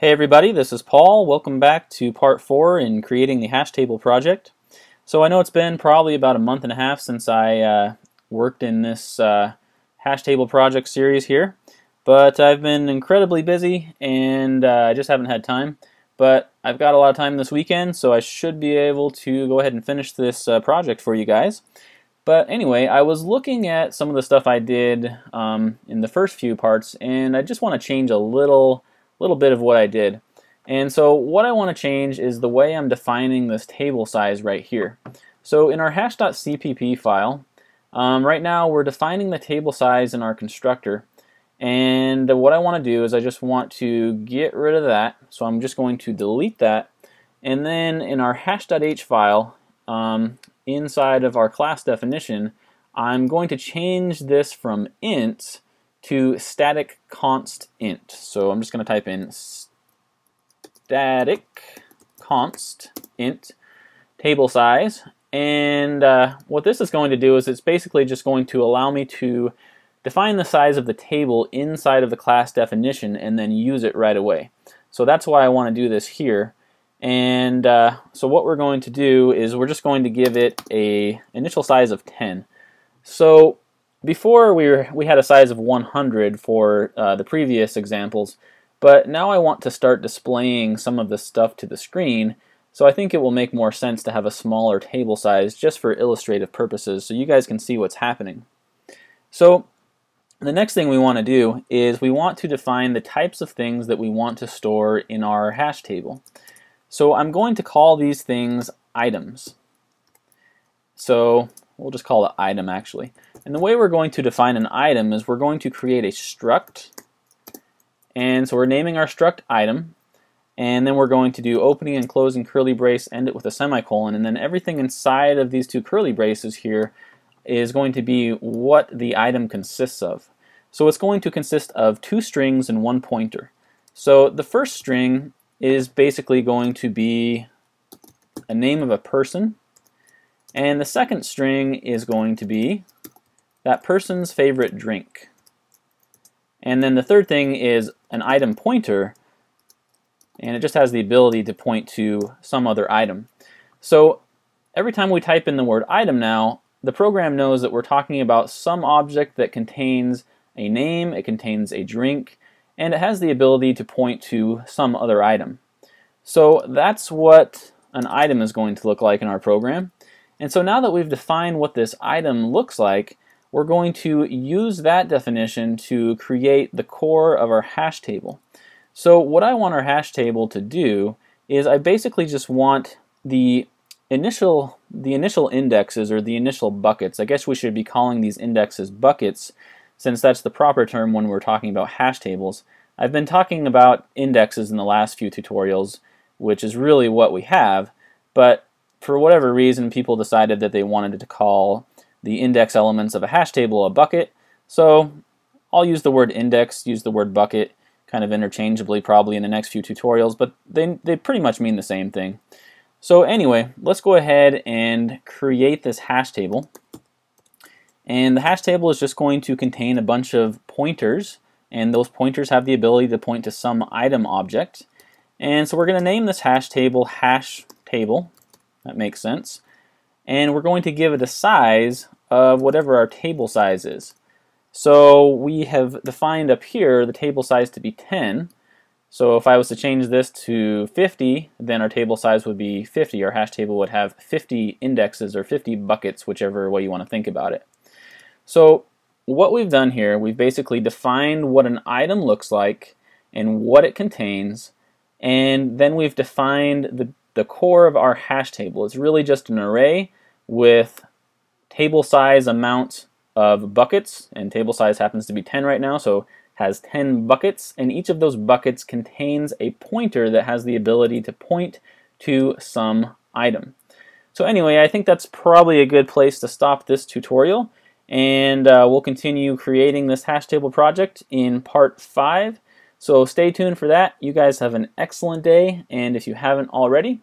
Hey everybody, this is Paul. Welcome back to part 4 in creating the hash table project. So I know it's been probably about a month and a half since I uh, worked in this uh, hash table project series here, but I've been incredibly busy and uh, I just haven't had time. But I've got a lot of time this weekend, so I should be able to go ahead and finish this uh, project for you guys. But anyway, I was looking at some of the stuff I did um, in the first few parts, and I just want to change a little little bit of what I did. And so what I want to change is the way I'm defining this table size right here. So in our hash.cpp file, um, right now we're defining the table size in our constructor. And what I want to do is I just want to get rid of that. So I'm just going to delete that. And then in our hash.h file, um, inside of our class definition, I'm going to change this from int to static const int. So I'm just going to type in static const int table size. And uh, what this is going to do is it's basically just going to allow me to define the size of the table inside of the class definition and then use it right away. So that's why I want to do this here. And uh, so what we're going to do is we're just going to give it a initial size of 10. So before we, were, we had a size of 100 for uh, the previous examples, but now I want to start displaying some of the stuff to the screen, so I think it will make more sense to have a smaller table size just for illustrative purposes so you guys can see what's happening. So the next thing we want to do is we want to define the types of things that we want to store in our hash table. So I'm going to call these things items. So we'll just call it item actually. And the way we're going to define an item is we're going to create a struct. And so we're naming our struct item. And then we're going to do opening and closing curly brace, end it with a semicolon. And then everything inside of these two curly braces here is going to be what the item consists of. So it's going to consist of two strings and one pointer. So the first string is basically going to be a name of a person. And the second string is going to be that person's favorite drink. And then the third thing is an item pointer, and it just has the ability to point to some other item. So every time we type in the word item now, the program knows that we're talking about some object that contains a name, it contains a drink, and it has the ability to point to some other item. So that's what an item is going to look like in our program. And so now that we've defined what this item looks like, we're going to use that definition to create the core of our hash table. So what I want our hash table to do is I basically just want the initial the initial indexes or the initial buckets. I guess we should be calling these indexes buckets since that's the proper term when we're talking about hash tables. I've been talking about indexes in the last few tutorials, which is really what we have, but for whatever reason people decided that they wanted to call the index elements of a hash table a bucket. So I'll use the word index, use the word bucket kind of interchangeably probably in the next few tutorials, but they, they pretty much mean the same thing. So anyway, let's go ahead and create this hash table. And the hash table is just going to contain a bunch of pointers, and those pointers have the ability to point to some item object. And so we're going to name this hash table hash table. That makes sense and we're going to give it a size of whatever our table size is. So we have defined up here the table size to be 10. So if I was to change this to 50, then our table size would be 50. Our hash table would have 50 indexes or 50 buckets, whichever way you want to think about it. So what we've done here, we've basically defined what an item looks like and what it contains, and then we've defined the, the core of our hash table. It's really just an array with table size amount of buckets, and table size happens to be 10 right now, so has 10 buckets, and each of those buckets contains a pointer that has the ability to point to some item. So anyway, I think that's probably a good place to stop this tutorial, and uh, we'll continue creating this hash table project in part 5. So stay tuned for that. You guys have an excellent day, and if you haven't already,